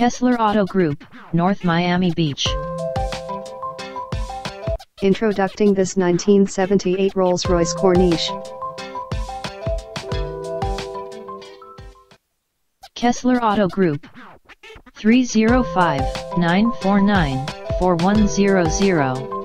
Kessler Auto Group, North Miami Beach. Introducing this 1978 Rolls-Royce Corniche. Kessler Auto Group. 305 949 4100.